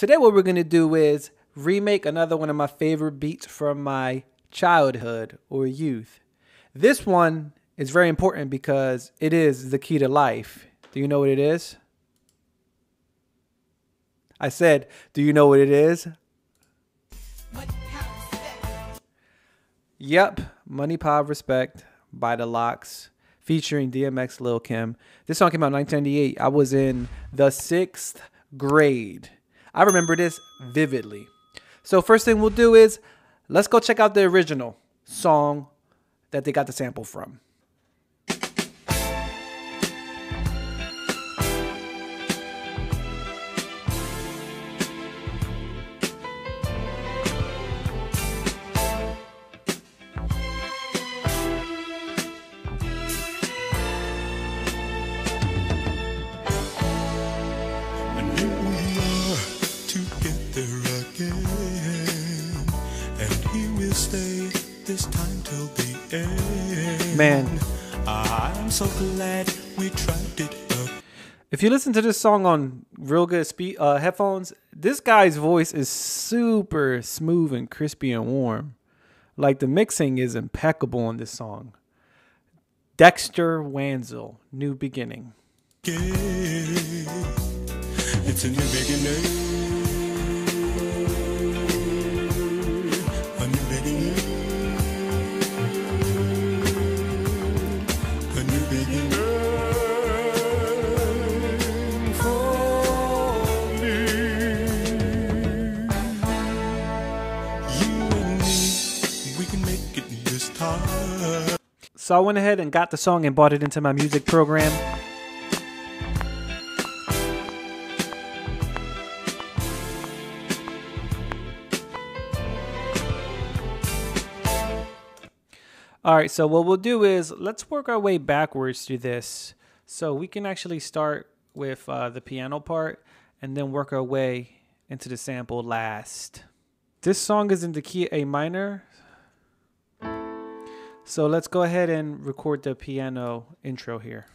Today, what we're gonna do is remake another one of my favorite beats from my childhood or youth. This one is very important because it is the key to life. Do you know what it is? I said, do you know what it is? Yep, Money, Power, Respect by the LOX featuring DMX Lil Kim. This song came out in 1998. I was in the sixth grade. I remember this vividly. So, first thing we'll do is let's go check out the original song that they got the sample from. Man, I'm so glad we tried it if you listen to this song on real good speed uh, headphones, this guy's voice is super smooth and crispy and warm. Like the mixing is impeccable on this song. Dexter Wansel, New Beginning. again. It's a new beginning. So I went ahead and got the song and bought it into my music program. All right, so what we'll do is let's work our way backwards through this. So we can actually start with uh, the piano part and then work our way into the sample last. This song is in the key A minor, so let's go ahead and record the piano intro here.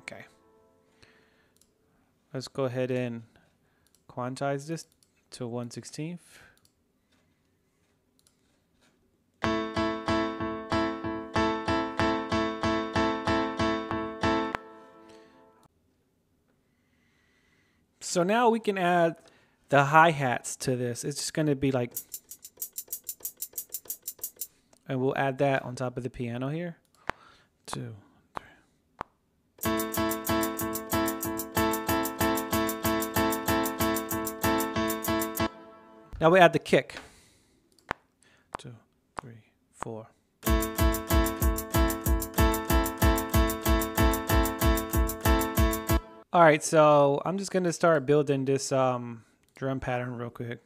Okay. Let's go ahead and quantize this to 1 So now we can add the hi-hats to this. It's just going to be like and we'll add that on top of the piano here. Two, three. Now we add the kick. Two, three, four. All right, so I'm just gonna start building this um, drum pattern real quick.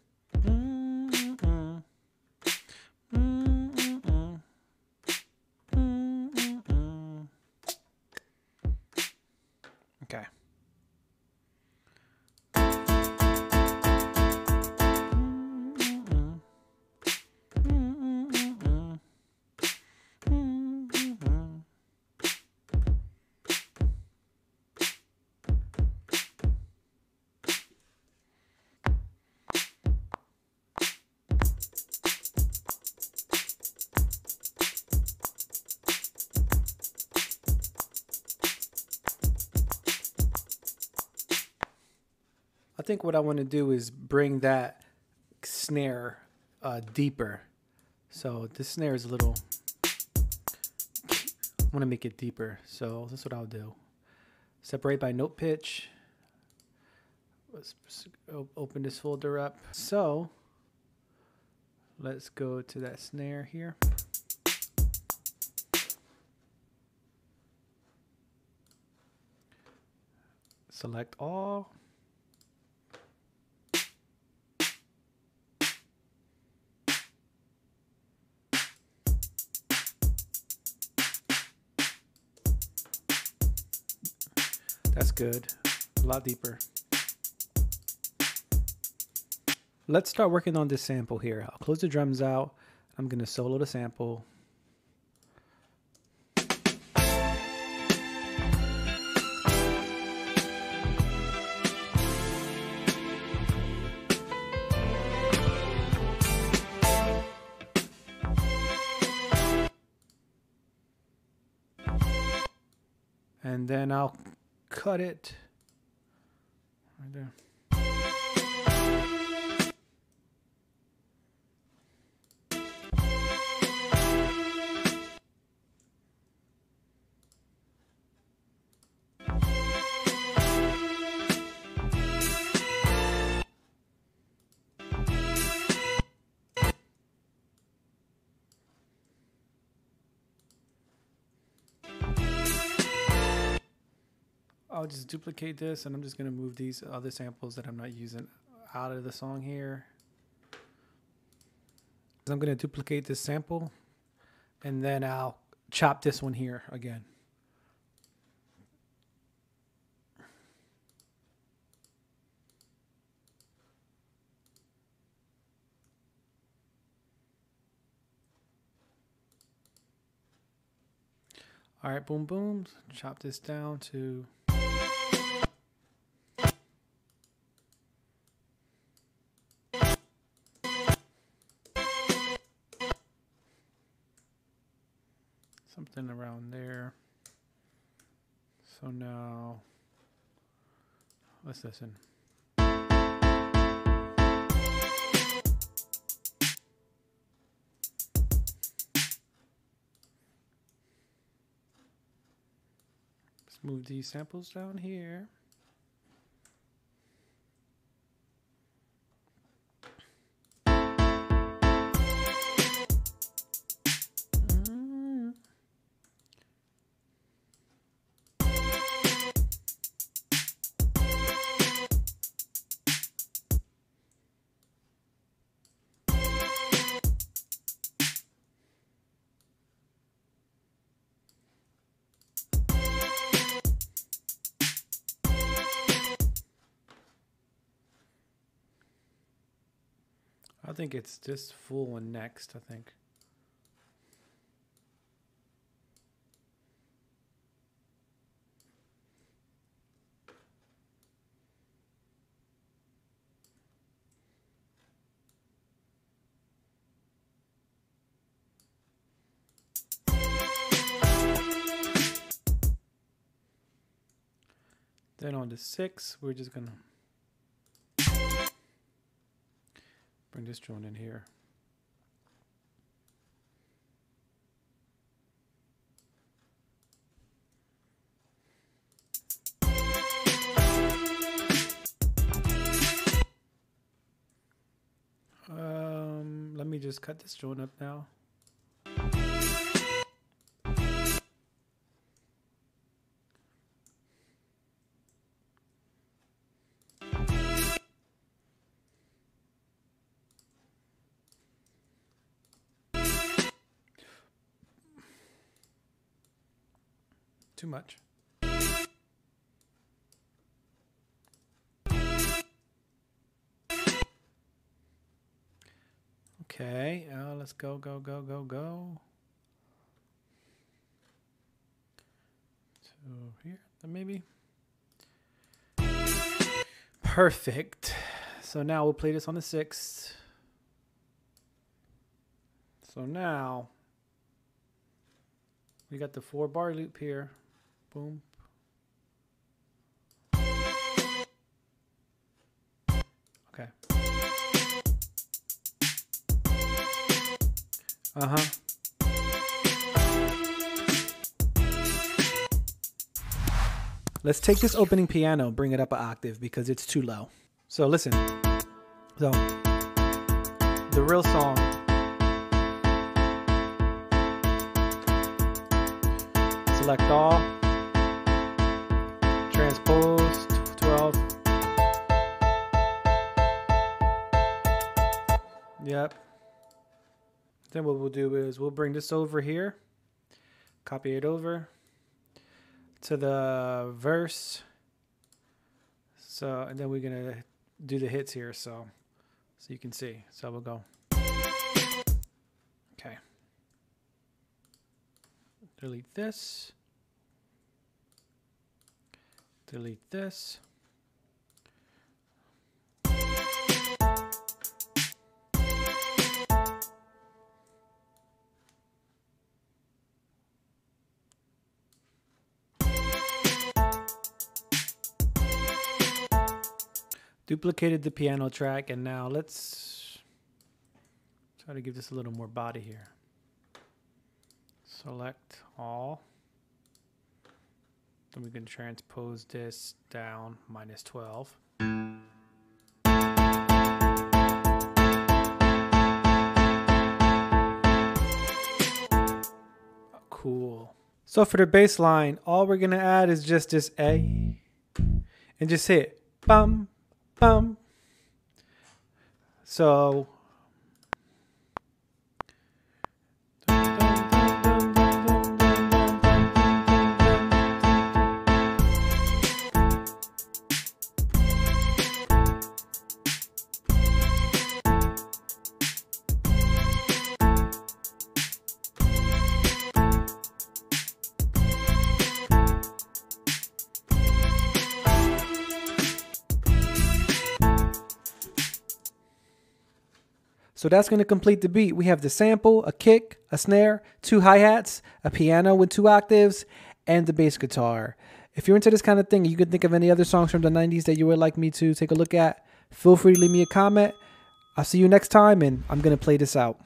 Think what I want to do is bring that snare uh, deeper. So this snare is a little. I want to make it deeper. So that's what I'll do. Separate by note pitch. Let's open this folder up. So let's go to that snare here. Select all. That's good. A lot deeper. Let's start working on this sample here. I'll close the drums out. I'm going to solo the sample. and then I'll cut it right there. I'll just duplicate this and I'm just going to move these other samples that I'm not using out of the song here. I'm going to duplicate this sample and then I'll chop this one here again. All right, boom, boom. Chop this down to So now, let's listen. Let's move these samples down here. I think it's this full one next, I think. Then on the six, we're just gonna bring this drone in here. Um, let me just cut this joint up now. Too much. Okay, uh, let's go, go, go, go, go. To here, maybe. Perfect. So now we'll play this on the sixth. So now we got the four bar loop here. Boom. Okay. Uh huh. Let's take this opening piano, bring it up an octave because it's too low. So listen. So the real song. Select all. Transpose 12. Yep. Then what we'll do is we'll bring this over here, copy it over to the verse. So, and then we're gonna do the hits here, so so you can see. So we'll go. Okay. Delete this delete this. duplicated the piano track and now let's try to give this a little more body here select all then we can transpose this down minus 12. Cool. So for the bass line, all we're gonna add is just this A and just hit bum bum. So So that's going to complete the beat. We have the sample, a kick, a snare, two hi-hats, a piano with two octaves, and the bass guitar. If you're into this kind of thing, you can think of any other songs from the 90s that you would like me to take a look at, feel free to leave me a comment. I'll see you next time, and I'm going to play this out.